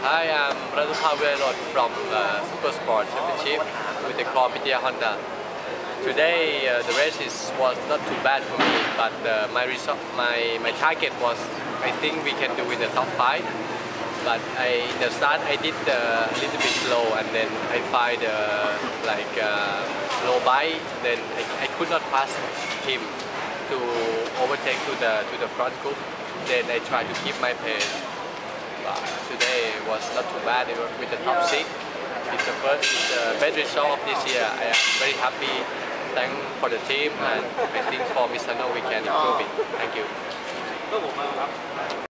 Hi, I'm Ratthapark Wilairot from uh, Super Sport Championship with the Core Media Honda. Today uh, the race is, was not too bad for me, but uh, my result, my my target was I think we can do in the top five. But I, in the start I did uh, a little bit slow, and then I find uh, like uh, low by. Then I, I could not pass him to overtake to the to the front group. Then I tried to keep my pace. Today was not too bad was with the top six. It's the first, it's the best result of this year. I am very happy. Thank for the team, and I think for Mr. No we can improve it. Thank you.